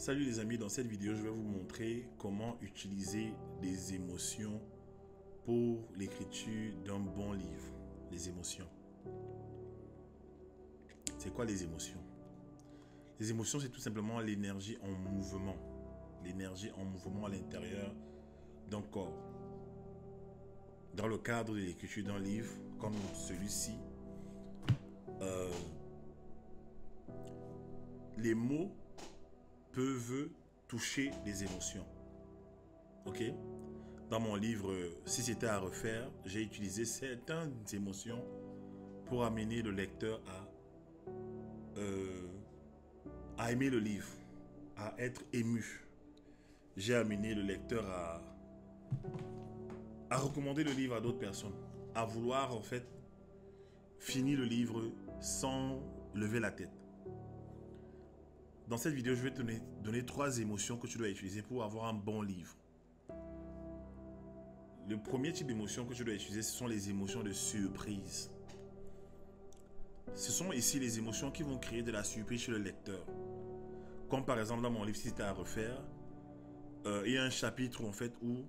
Salut les amis, dans cette vidéo, je vais vous montrer comment utiliser des émotions pour l'écriture d'un bon livre. Les émotions. C'est quoi les émotions? Les émotions, c'est tout simplement l'énergie en mouvement. L'énergie en mouvement à l'intérieur d'un corps. Dans le cadre de l'écriture d'un livre, comme celui-ci, euh, les mots peuvent toucher les émotions. Ok? Dans mon livre Si c'était à refaire, j'ai utilisé certaines émotions pour amener le lecteur à, euh, à aimer le livre, à être ému. J'ai amené le lecteur à, à recommander le livre à d'autres personnes, à vouloir en fait finir le livre sans lever la tête. Dans cette vidéo, je vais te donner, trois émotions que tu dois utiliser pour avoir un bon livre. Le premier type d'émotion que tu dois utiliser, ce sont les émotions de surprise. Ce sont ici les émotions qui vont créer de la surprise chez le lecteur. Comme par exemple dans mon livre, si c'était à refaire, euh, il y a un chapitre en fait où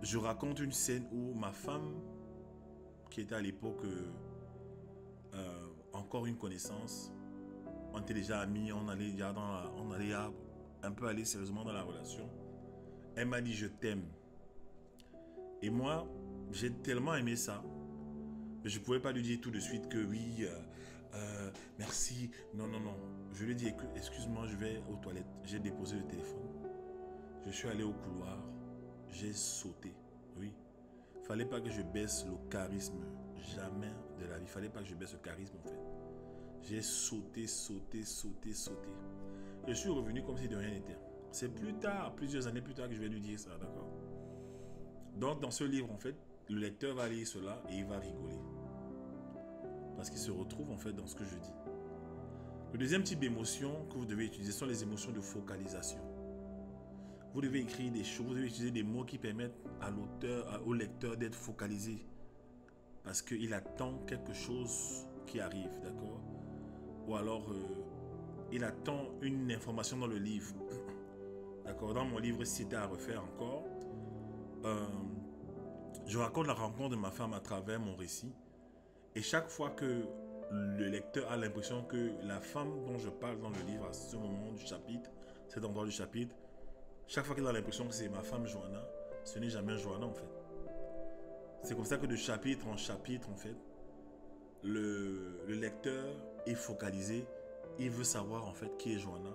je raconte une scène où ma femme, qui était à l'époque euh, encore une connaissance, on était déjà amis, on allait, on allait un peu aller sérieusement dans la relation. Elle m'a dit je t'aime. Et moi, j'ai tellement aimé ça. Je ne pouvais pas lui dire tout de suite que oui, euh, euh, merci. Non, non, non. Je lui ai dit, excuse-moi, je vais aux toilettes. J'ai déposé le téléphone. Je suis allé au couloir. J'ai sauté. Oui. Fallait pas que je baisse le charisme. Jamais de la vie. Fallait pas que je baisse le charisme en fait. J'ai sauté, sauté, sauté, sauté. Je suis revenu comme si de rien n'était. C'est plus tard, plusieurs années plus tard, que je vais lui dire ça, d'accord? Donc, dans ce livre, en fait, le lecteur va lire cela et il va rigoler. Parce qu'il se retrouve, en fait, dans ce que je dis. Le deuxième type d'émotion que vous devez utiliser sont les émotions de focalisation. Vous devez écrire des choses, vous devez utiliser des mots qui permettent à l'auteur, au lecteur d'être focalisé. Parce qu'il attend quelque chose qui arrive, d'accord? Ou alors euh, il attend une information dans le livre. D'accord Dans mon livre Cité à refaire encore, euh, je raconte la rencontre de ma femme à travers mon récit. Et chaque fois que le lecteur a l'impression que la femme dont je parle dans le livre à ce moment du chapitre, cet endroit du chapitre, chaque fois qu'il a l'impression que c'est ma femme Joanna, ce n'est jamais Joanna en fait. C'est comme ça que de chapitre en chapitre en fait, le, lecteur est focalisé. Il veut savoir en fait qui est Joanna,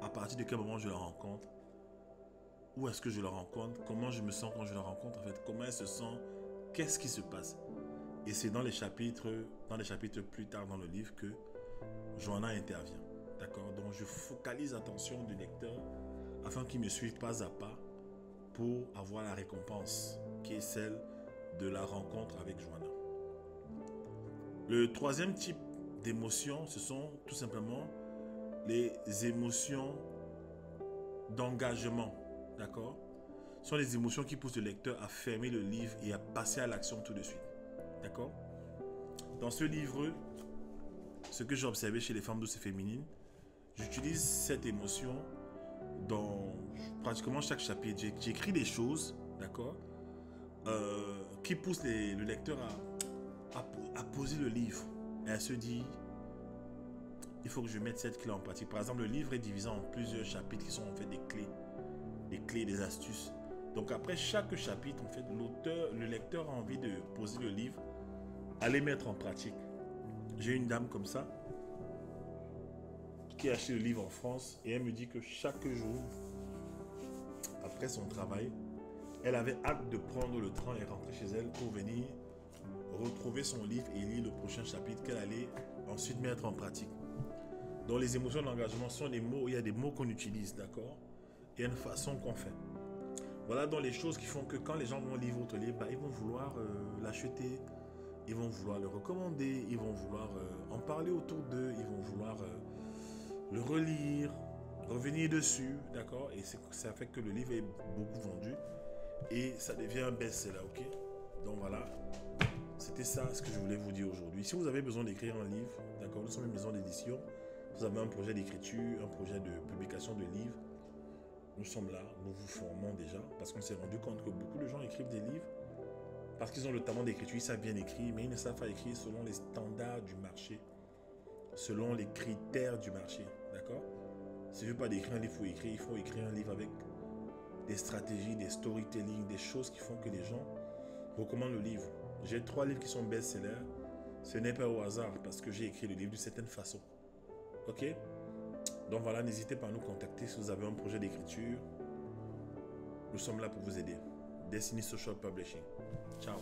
à partir de quel moment je la rencontre, où est-ce que je la rencontre, comment je me sens quand je la rencontre, en fait, comment elle se sent, qu'est-ce qui se passe? Et c'est dans les chapitres, dans les chapitres plus tard dans le livre que Joanna intervient. D'accord? Donc je focalise l'attention du lecteur afin qu'il me suive pas à pas pour avoir la récompense qui est celle de la rencontre avec Joanna. Le troisième type d'émotions, ce sont tout simplement les émotions d'engagement. D'accord? Ce sont les émotions qui poussent le lecteur à fermer le livre et à passer à l'action tout de suite. D'accord? Dans ce livre, ce que j'ai observé chez les femmes douces et féminines, j'utilise cette émotion dans pratiquement chaque chapitre. J'écris des choses, d'accord? Euh, Qui poussent le lecteur à à, poser le livre. Et elle se dit, il faut que je mette cette clé en pratique. Par exemple, le livre est divisé en plusieurs chapitres qui sont en fait des clés. Des clés, des astuces. Donc après chaque chapitre, en fait, l'auteur, le lecteur a envie de poser le livre, les mettre en pratique. J'ai une dame comme ça qui a acheté le livre en France et elle me dit que chaque jour, après son travail, elle avait hâte de prendre le train et rentrer chez elle pour venir retrouver son livre et lire le prochain chapitre qu'elle allait ensuite mettre en pratique. Donc les émotions d'engagement sont des mots, il y a des mots qu'on utilise, d'accord? A une façon qu'on fait. Voilà donc les choses qui font que quand les gens vont lire votre livre, bah, ils vont vouloir euh, l'acheter, ils vont vouloir le recommander, ils vont vouloir euh, en parler autour d'eux, ils vont vouloir euh, le relire, revenir dessus, d'accord? Et ça fait que le livre est beaucoup vendu et ça devient un best-seller, ok? Donc voilà, c'était ça ce que je voulais vous dire aujourd'hui. Si vous avez besoin d'écrire un livre, d'accord, nous sommes une maison d'édition, vous avez un projet d'écriture, un projet de publication de livres. Nous sommes là, nous vous formons déjà, parce qu'on s'est rendu compte que beaucoup de gens écrivent des livres parce qu'ils ont le talent d'écriture, ils savent bien écrire, mais ils ne savent pas écrire selon les standards du marché, selon les critères du marché. D'accord? Si je veux pas d'écrire un livre, il faut écrire, il faut écrire un livre avec des stratégies, des storytelling, des choses qui font que les gens recommandent le livre. J'ai trois livres qui sont best-sellers. Ce n'est pas au hasard parce que j'ai écrit le livre d'une certaine façon. Ok? Donc voilà, n'hésitez pas à nous contacter si vous avez un projet d'écriture. Nous sommes là pour vous aider. Destiny Social Publishing. Ciao.